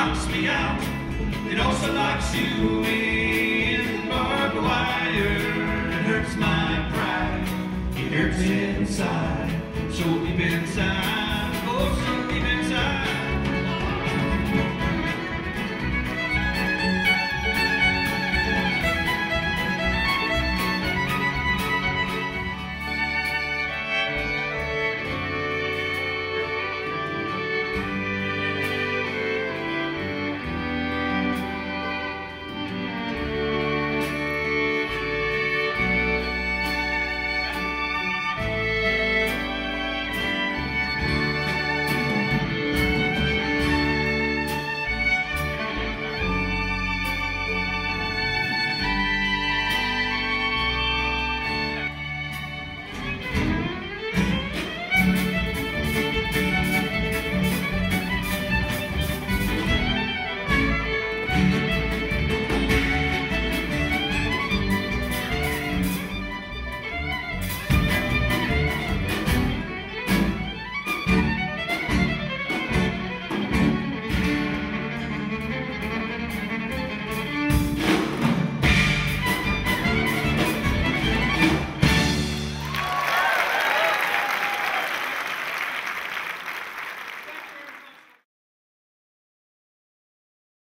knocks me out. It also locks you in barbed wire. It hurts my pride. It hurts inside. So deep inside.